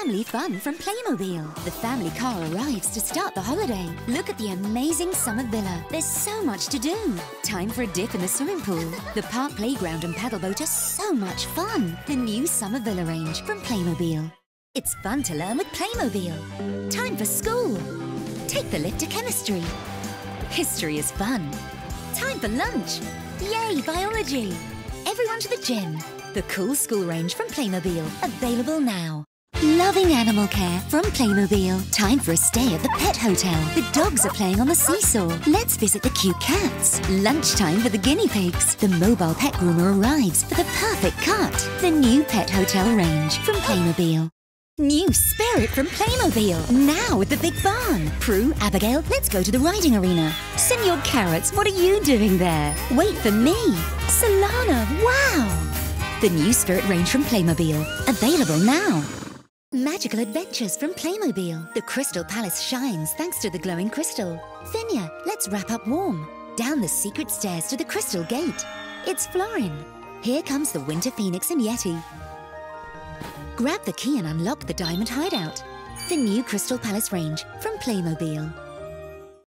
family fun from Playmobil. The family car arrives to start the holiday. Look at the amazing summer villa. There's so much to do. Time for a dip in the swimming pool. The park playground and paddle boat are so much fun. The new summer villa range from Playmobil. It's fun to learn with Playmobil. Time for school. Take the lift to chemistry. History is fun. Time for lunch. Yay, biology. Everyone to the gym. The cool school range from Playmobil. Available now. Loving animal care from Playmobil. Time for a stay at the pet hotel. The dogs are playing on the seesaw. Let's visit the cute cats. Lunchtime for the guinea pigs. The mobile pet groomer arrives for the perfect cut. The new pet hotel range from Playmobil. New Spirit from Playmobil. Now with the big barn. Pru, Abigail, let's go to the riding arena. Senor Carrots, what are you doing there? Wait for me. Solana, wow. The new Spirit range from Playmobil. Available now. Magical adventures from Playmobil. The Crystal Palace shines thanks to the glowing crystal. Finia, let's wrap up warm. Down the secret stairs to the Crystal Gate. It's Florin. Here comes the Winter Phoenix and Yeti. Grab the key and unlock the Diamond Hideout. The new Crystal Palace range from Playmobil.